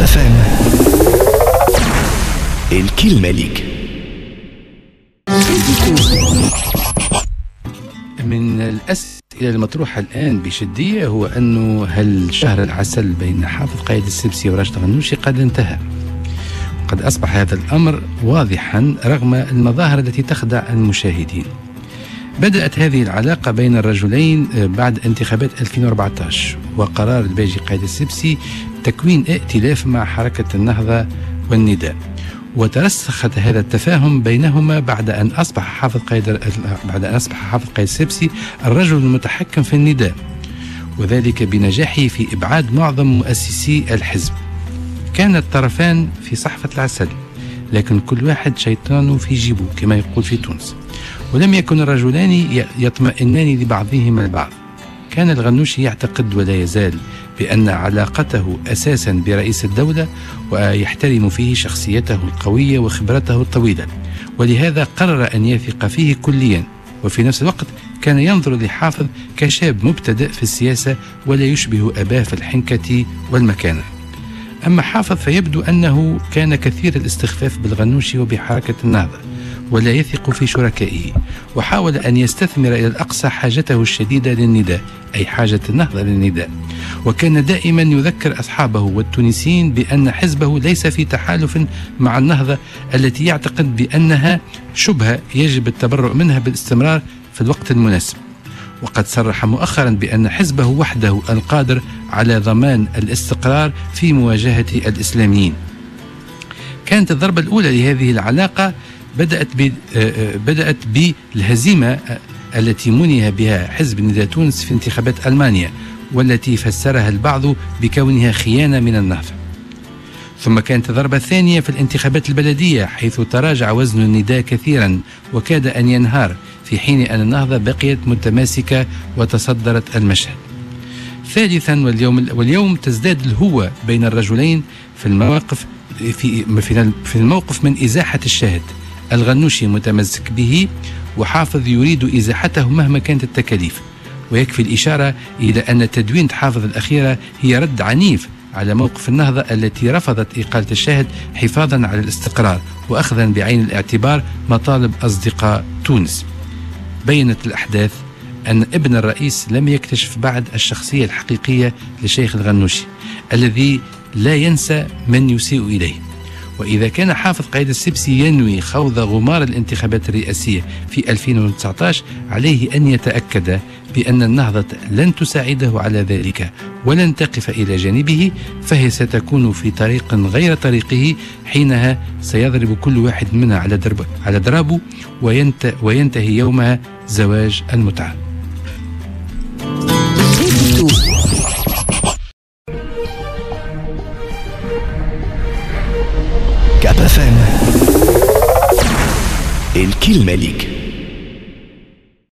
FM الكلمة ليك من الأسئلة المطروحة الآن بشدية هو أنه هل شهر العسل بين حافظ قايد السبسي وراشد غنوشي قد انتهى؟ قد أصبح هذا الأمر واضحا رغم المظاهر التي تخدع المشاهدين. بدأت هذه العلاقة بين الرجلين بعد انتخابات 2014 وقرار الباجي قايد السبسي تكوين ائتلاف مع حركة النهضة والنداء. وترسخت هذا التفاهم بينهما بعد أن أصبح حافظ قايد بعد أن أصبح حافظ قايد السبسي الرجل المتحكم في النداء وذلك بنجاحه في إبعاد معظم مؤسسي الحزب. كان الطرفان في صحفة العسل لكن كل واحد شيطان في جيبه كما يقول في تونس. ولم يكن الرجلان يطمئنان لبعضهما البعض. كان الغنوشي يعتقد ولا يزال بأن علاقته أساسا برئيس الدولة ويحترم فيه شخصيته القوية وخبرته الطويلة ولهذا قرر أن يثق فيه كليا. وفي نفس الوقت كان ينظر لحافظ كشاب مبتدئ في السياسة ولا يشبه أباه في الحنكة والمكانة. أما حافظ فيبدو أنه كان كثير الاستخفاف بالغنوشي وبحركة النهضة. ولا يثق في شركائه وحاول أن يستثمر إلى الأقصى حاجته الشديدة للنداء أي حاجة النهضة للنداء. وكان دائما يذكر أصحابه والتونسيين بأن حزبه ليس في تحالف مع النهضة التي يعتقد بأنها شبهة يجب التبرؤ منها بالاستمرار في الوقت المناسب. وقد صرح مؤخرا بأن حزبه وحده القادر على ضمان الاستقرار في مواجهة الإسلاميين. كانت الضربة الأولى لهذه العلاقة بدأت بدأت بالهزيمة التي مني بها حزب نداء تونس في انتخابات ألمانيا والتي فسرها البعض بكونها خيانة من النهضة. ثم كانت الضربة الثانية في الانتخابات البلدية حيث تراجع وزن النداء كثيرا وكاد أن ينهار في حين أن النهضة بقيت متماسكة وتصدرت المشهد. ثالثا واليوم واليوم تزداد الهوة بين الرجلين في المواقف في في الموقف من إزاحة الشاهد. الغنوشي متمسك به وحافظ يريد إزاحته مهما كانت التكاليف. ويكفي الإشارة إلى أن تدوين حافظ الأخيرة هي رد عنيف على موقف النهضة التي رفضت إقالة الشاهد حفاظا على الاستقرار وأخذا بعين الاعتبار مطالب أصدقاء تونس. بينت الأحداث أن ابن الرئيس لم يكتشف بعد الشخصية الحقيقية لشيخ الغنوشي الذي لا ينسى من يسيء إليه. وإذا كان حافظ قايد السبسي ينوي خوض غمار الانتخابات الرئاسية في 2019 عليه أن يتأكد بأن النهضة لن تساعده على ذلك ولن تقف إلى جانبه فهي ستكون في طريق غير طريقه حينها سيضرب كل واحد منها على درب على درابه وينت وينتهي يومها زواج المتعة. كاب اف ام الكلمة ليك